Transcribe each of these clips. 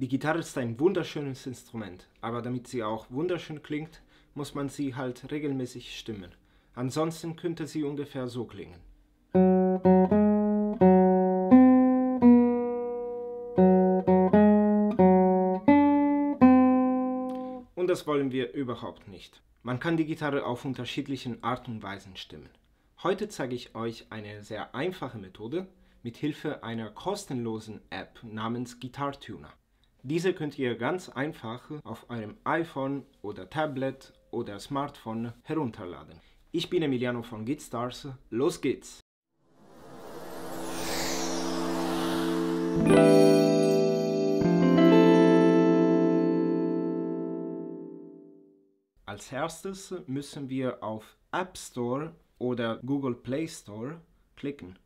Die Gitarre ist ein wunderschönes Instrument, aber damit sie auch wunderschön klingt, muss man sie halt regelmäßig stimmen. Ansonsten könnte sie ungefähr so klingen. Und das wollen wir überhaupt nicht. Man kann die Gitarre auf unterschiedlichen Art und Weisen stimmen. Heute zeige ich euch eine sehr einfache Methode mit Hilfe einer kostenlosen App namens Guitar Tuner. Diese könnt ihr ganz einfach auf eurem iPhone oder Tablet oder Smartphone herunterladen. Ich bin Emiliano von GitStars. Los geht's! Als erstes müssen wir auf App Store oder Google Play Store klicken.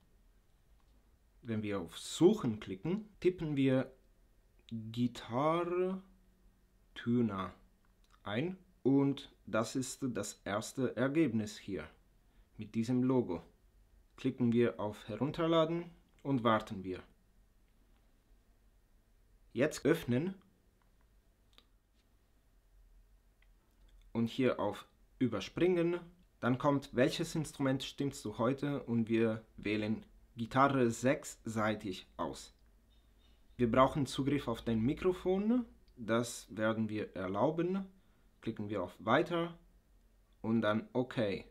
Wenn wir auf Suchen klicken, tippen wir Gitarre Tuner ein und das ist das erste Ergebnis hier mit diesem Logo. Klicken wir auf Herunterladen und warten wir. Jetzt öffnen und hier auf Überspringen. Dann kommt, welches Instrument stimmst du heute und wir wählen Gitarre sechsseitig aus. Wir brauchen Zugriff auf dein Mikrofon, das werden wir erlauben. Klicken wir auf Weiter und dann OK.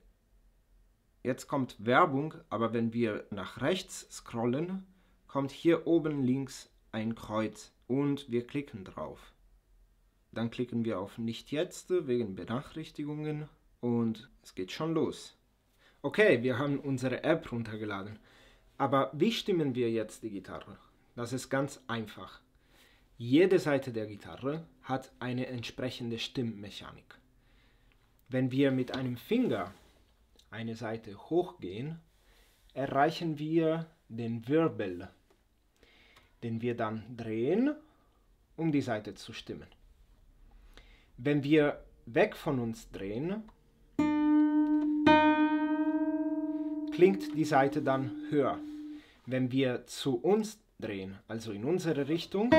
Jetzt kommt Werbung, aber wenn wir nach rechts scrollen, kommt hier oben links ein Kreuz und wir klicken drauf. Dann klicken wir auf Nicht jetzt wegen Benachrichtigungen und es geht schon los. Okay, wir haben unsere App runtergeladen. Aber wie stimmen wir jetzt die Gitarre? Das ist ganz einfach. Jede Seite der Gitarre hat eine entsprechende Stimmmechanik. Wenn wir mit einem Finger eine Seite hochgehen, erreichen wir den Wirbel, den wir dann drehen, um die Seite zu stimmen. Wenn wir weg von uns drehen, klingt die Seite dann höher. Wenn wir zu uns drehen, also in unsere Richtung,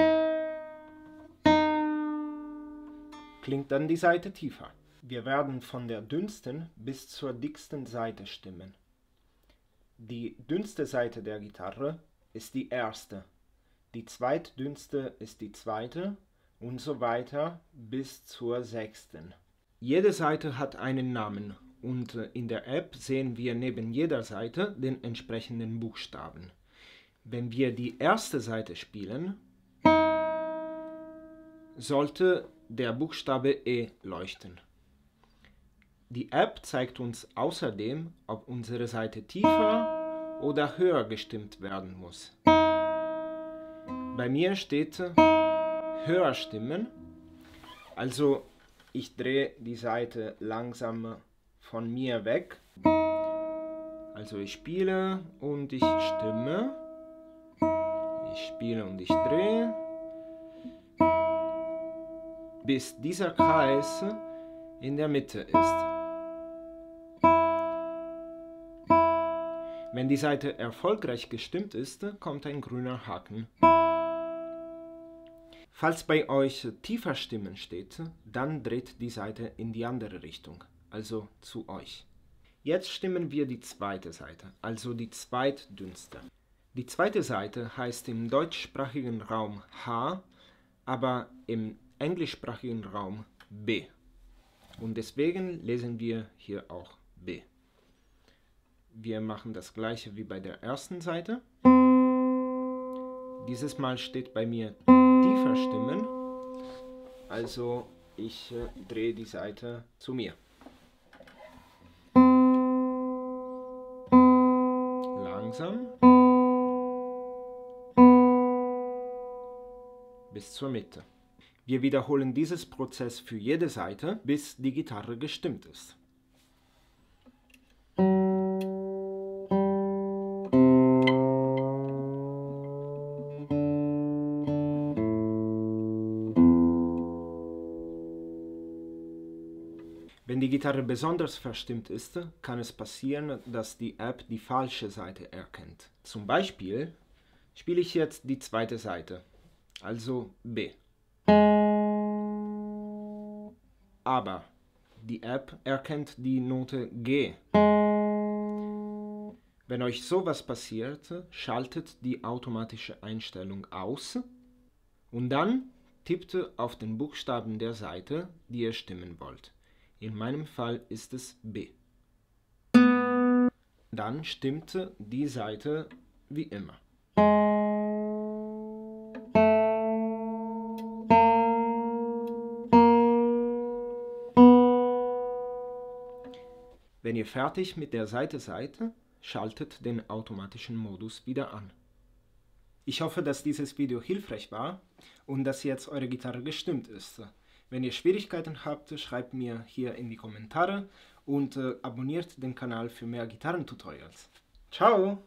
klingt dann die Seite tiefer. Wir werden von der dünnsten bis zur dicksten Seite stimmen. Die dünnste Seite der Gitarre ist die erste, die zweitdünnste ist die zweite und so weiter bis zur sechsten. Jede Seite hat einen Namen und äh, in der App sehen wir neben jeder Seite den entsprechenden Buchstaben. Wenn wir die erste Seite spielen, sollte der Buchstabe E leuchten. Die App zeigt uns außerdem, ob unsere Seite tiefer oder höher gestimmt werden muss. Bei mir steht höher stimmen. Also ich drehe die Seite langsam von mir weg. Also ich spiele und ich stimme. Ich spiele und ich drehe. Bis dieser Kreis in der Mitte ist. Wenn die Seite erfolgreich gestimmt ist, kommt ein grüner Haken. Falls bei euch tiefer Stimmen steht, dann dreht die Seite in die andere Richtung, also zu euch. Jetzt stimmen wir die zweite Seite, also die zweitdünnste. Die zweite Seite heißt im deutschsprachigen Raum H, aber im englischsprachigen Raum B. Und deswegen lesen wir hier auch B. Wir machen das gleiche wie bei der ersten Seite. Dieses Mal steht bei mir tiefer stimmen. Also ich äh, drehe die Seite zu mir. Langsam. Bis zur Mitte. Wir wiederholen dieses Prozess für jede Seite, bis die Gitarre gestimmt ist. Wenn die Gitarre besonders verstimmt ist, kann es passieren, dass die App die falsche Seite erkennt. Zum Beispiel spiele ich jetzt die zweite Seite, also B. Aber die App erkennt die Note G. Wenn euch sowas passiert, schaltet die automatische Einstellung aus und dann tippt auf den Buchstaben der Seite, die ihr stimmen wollt. In meinem Fall ist es B. Dann stimmt die Seite wie immer. Wenn ihr fertig mit der Seite seid, schaltet den automatischen Modus wieder an. Ich hoffe, dass dieses Video hilfreich war und dass jetzt eure Gitarre gestimmt ist. Wenn ihr Schwierigkeiten habt, schreibt mir hier in die Kommentare und äh, abonniert den Kanal für mehr Gitarrentutorials. Ciao!